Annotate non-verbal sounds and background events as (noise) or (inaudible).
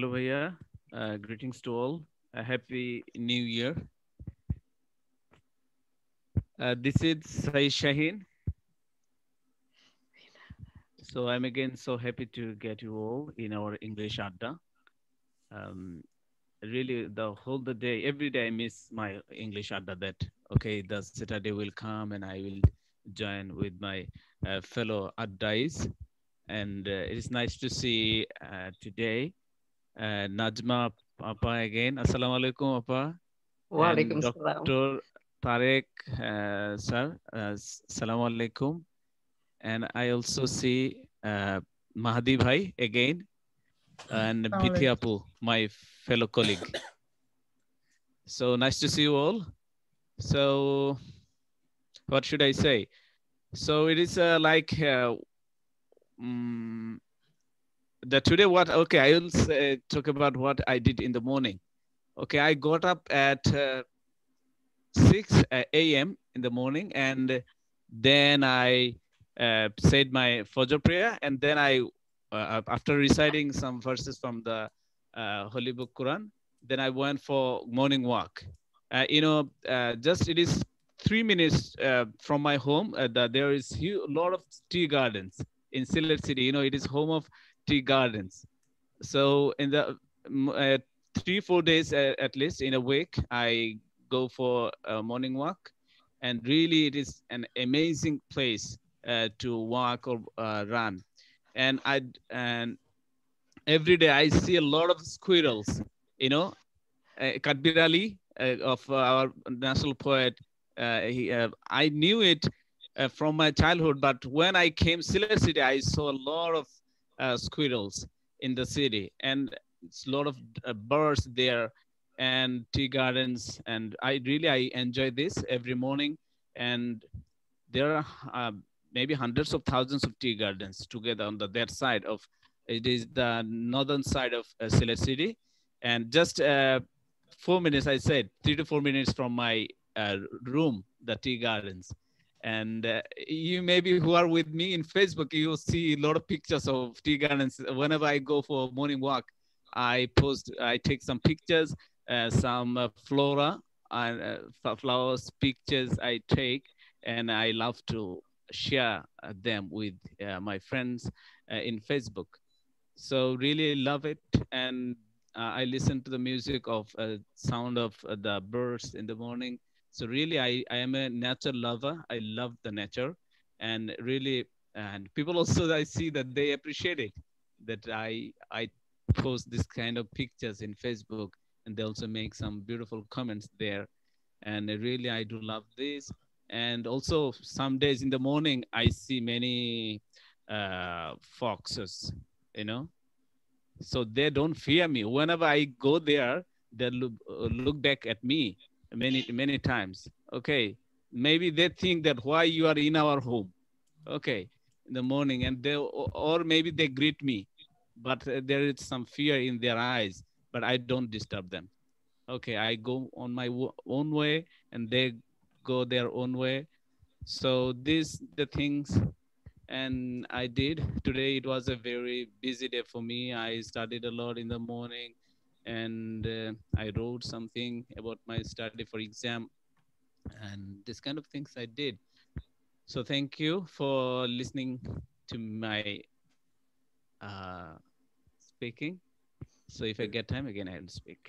Hello, Bhaiya. Uh, greetings to all. A happy new year. Uh, this is Sai Shaheen. So I'm again so happy to get you all in our English Adda. Um, really, the whole the day, every day I miss my English Adda that, okay, the Saturday will come and I will join with my uh, fellow Addais. And uh, it is nice to see uh, today uh, Najma Papa again. Assalamu alaikum, Papa. Walaikum And salam. Dr. Tarek, uh, sir, uh, Assalamu alaikum. And I also see uh, Mahdi Bhai again and Assalamu Bithi Apu, my fellow colleague. So nice to see you all. So, what should I say? So it is uh, like uh, mm, the today what okay i will say, talk about what i did in the morning. Okay i got up at uh, 6 a.m in the morning and then i uh, said my fajr prayer and then i uh, after reciting some verses from the uh, holy book quran then i went for morning walk. Uh, you know uh, just it is three minutes uh, from my home uh, the, there is a lot of tea gardens in Sylhet city. You know it is home of tea gardens. So in the uh, three four days at least in a week, I go for a morning walk, and really it is an amazing place uh, to walk or uh, run. And I and every day I see a lot of squirrels. You know, uh, Kathbirali uh, of our national poet. Uh, he, uh, I knew it from my childhood, but when I came Sylhet City, I saw a lot of uh, squirrels in the city. And it's a lot of uh, birds there and tea gardens. And i really i enjoy this every morning. And there are uh, maybe hundreds of thousands of tea gardens together on the that side of it is the northern side of uh, city. And just uh, four minutes i said three to four minutes from my uh, room the tea gardens and uh, you maybe who are with me in facebook you will see a lot of pictures of tea gardens. Whenever i go for a morning walk i post i take some pictures uh, some uh, flora and uh, flowers pictures i take and i love to share uh, them with uh, my friends in facebook. So really love it. And i listen to the music of sound of the birds in the morning so really I, I am a nature lover. I love the nature. And really and people also (laughs) i see that they appreciate it that i i post this kind of pictures in facebook and they also make some beautiful comments there. And really i do love this. And also some days in the morning i see many uh, foxes you know? So they don't fear me. Whenever i go there they look, uh, look back at me many many times. Okay maybe they think that why you are in our home. Okay in the morning and they or maybe they greet me but uh, there is some fear in their eyes but i don't disturb them. Okay i go on my own way and they go their own way. So these the things and i did. Today it was a very busy day for me. I studied a lot in the morning and uh, I wrote something about my study for exam and this kind of things I did. So thank you for listening to my uh, speaking. So if I get time again, I will speak.